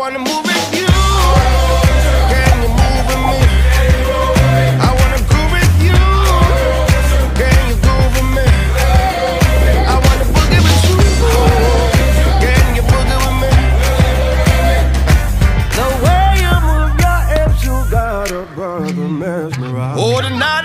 wanna move with you. Can you move with me? I wanna groove with you. Can you groove with me? I wanna boogie with you. Can you boogie with me? The way you move your hips, you got a brother mesmerized. Oh, the night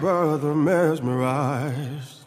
brother mesmerized.